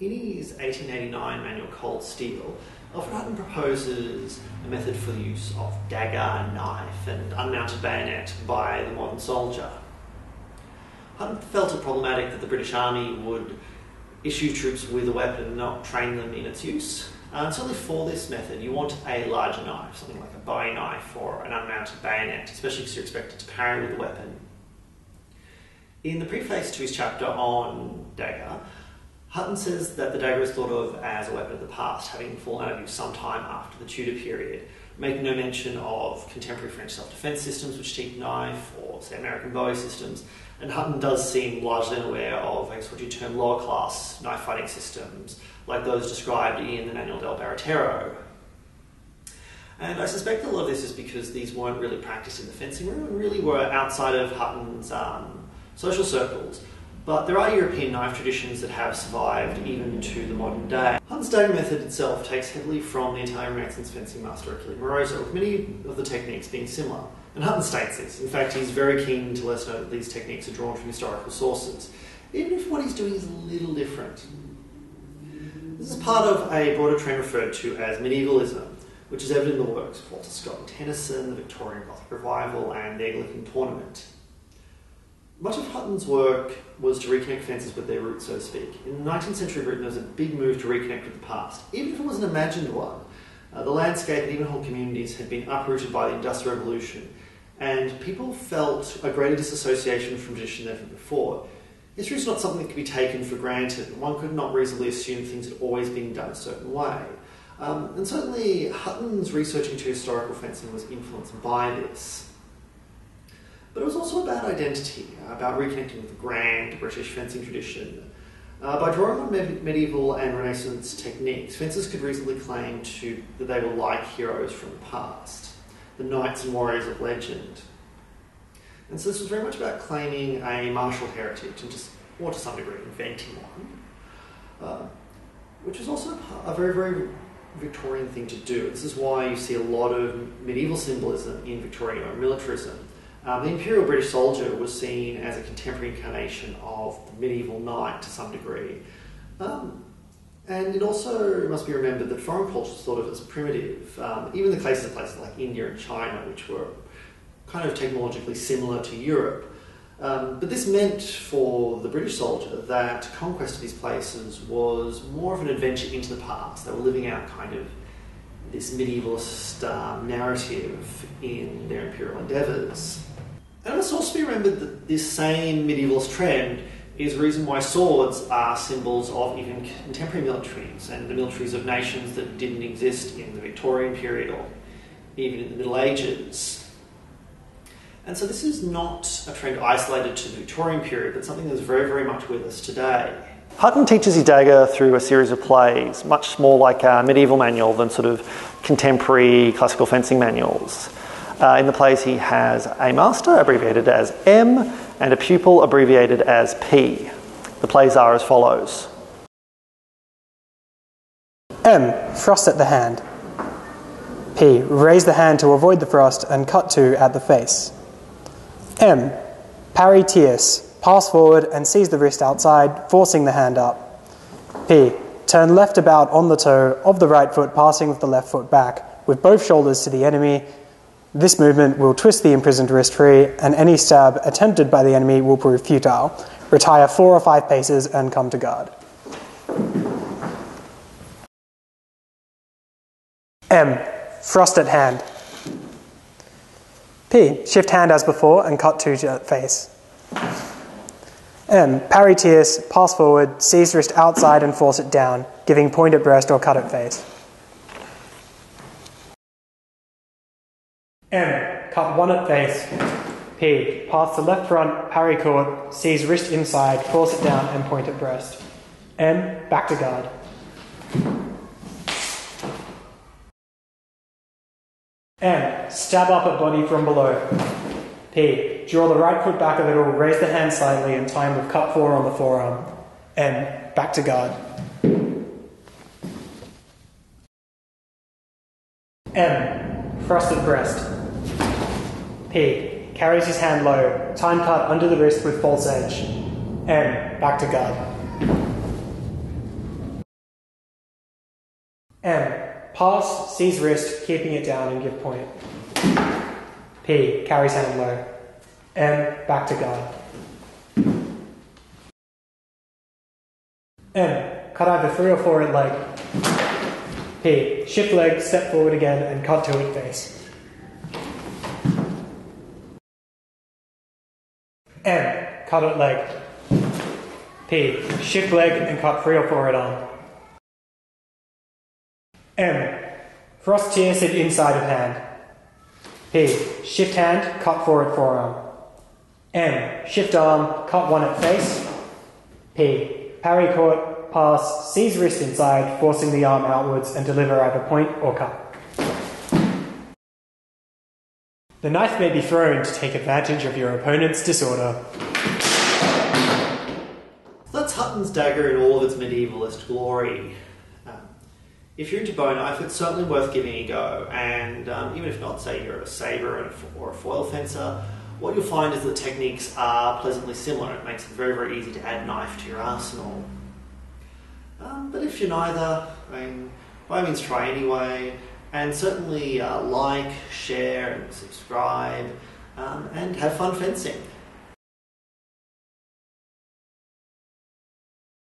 in his 1889 manual Cold Steel, Alfred Hutton proposes a method for the use of dagger, knife, and unmounted bayonet by the modern soldier. Hutton felt it problematic that the British Army would issue troops with a weapon and not train them in its use. Uh, certainly for this method, you want a larger knife, something like a bowie knife or an unmounted bayonet, especially because you're expected to parry with the weapon. In the preface to his chapter on dagger, Hutton says that the dagger is thought of as a weapon of the past, having fallen out of use sometime after the Tudor period, making no mention of contemporary French self defence systems which take knife or, say, American bowie systems. And Hutton does seem largely unaware of, I guess, what you term lower class knife fighting systems, like those described in the Manual del Baratero. And I suspect a lot of this is because these weren't really practiced in the fencing room and really were outside of Hutton's um, social circles. But there are European knife traditions that have survived even to the modern day. Hutton's dagger method itself takes heavily from the Italian Renaissance fencing master Achille Marozzo, with many of the techniques being similar. And Hutton states this. In fact, he's very keen to let us know that these techniques are drawn from historical sources, even if what he's doing is a little different. This is part of a broader trend referred to as medievalism, which is evident in the works of Walter Scott and Tennyson, the Victorian Gothic Revival, and the Eglinton Tournament. Much of Hutton's work was to reconnect fences with their roots, so to speak. In 19th century Britain, there was a big move to reconnect with the past, even if it was an imagined one. Uh, the landscape and even whole communities had been uprooted by the Industrial Revolution, and people felt a greater disassociation from tradition than ever before. History is not something that can be taken for granted. One could not reasonably assume things had always been done a certain way. Um, and certainly, Hutton's research into historical fencing was influenced by this. But it was also about identity, about reconnecting with the grand British fencing tradition. Uh, by drawing on med- medieval and Renaissance techniques, fencers could reasonably claim to, that they were like heroes from the past, the knights and warriors of legend. And so this was very much about claiming a martial heritage and just, or to some degree, inventing one, uh, which was also a very, very Victorian thing to do. This is why you see a lot of medieval symbolism in Victorian militarism. Um, the Imperial British soldier was seen as a contemporary incarnation of the medieval knight to some degree. Um, and it also must be remembered that foreign cultures thought of as primitive. Um, even the of places like India and China, which were kind of technologically similar to Europe. Um, but this meant for the British soldier that conquest of these places was more of an adventure into the past. They were living out kind of this medievalist um, narrative in their imperial endeavours. And it must also be remembered that this same medievalist trend is the reason why swords are symbols of even contemporary militaries and the militaries of nations that didn't exist in the Victorian period or even in the Middle Ages. And so this is not a trend isolated to the Victorian period, but something that's very, very much with us today. Hutton teaches his dagger through a series of plays, much more like a medieval manual than sort of contemporary classical fencing manuals. Uh, in the plays, he has a master, abbreviated as M, and a pupil, abbreviated as P. The plays are as follows M. Thrust at the hand. P. Raise the hand to avoid the thrust and cut to at the face. M. Parry tierce. Pass forward and seize the wrist outside, forcing the hand up. P. Turn left about on the toe of the right foot, passing with the left foot back, with both shoulders to the enemy. This movement will twist the imprisoned wrist free, and any stab attempted by the enemy will prove futile. Retire four or five paces and come to guard. M. Thrust at hand. P. Shift hand as before and cut to face. M. Parry tierce, pass forward, seize wrist outside and force it down, giving point at breast or cut at face. M. Cut one at face. P. Pass the left front, parry quarte, seize wrist inside, force it down and point at breast. M. Back to guard. M. Stab up at body from below. P. Draw the right foot back a little, raise the hand slightly, and time with cut four on the forearm. M. Back to guard. M. Frosted breast. P. Carries his hand low, time cut under the wrist with false edge. M. Back to guard. M. Pass, seize wrist, keeping it down and give point. P. Carries hand low. M. Back to guard. M. Cut either three or four at leg. P. Shift leg, step forward again, and cut to at face. M. Cut at leg. P. Shift leg and cut three or at arm. M. Cross tierce at inside of hand. P. Shift hand, cut forward forearm. M. Shift arm, cut one at face. P. Parry quarte, pass, seize wrist inside, forcing the arm outwards and deliver either point or cut. The knife may be thrown to take advantage of your opponent's disorder. That's Hutton's dagger in all of its medievalist glory. Um, if you're into bow knife, it's certainly worth giving a go. And um, even if not, say you're a saber or a foil fencer, what you'll find is the techniques are pleasantly similar. It makes it very, very easy to add knife to your arsenal. Um, but if you're neither, I mean, by all means try anyway. And certainly uh, like, share, and subscribe, um, and have fun fencing.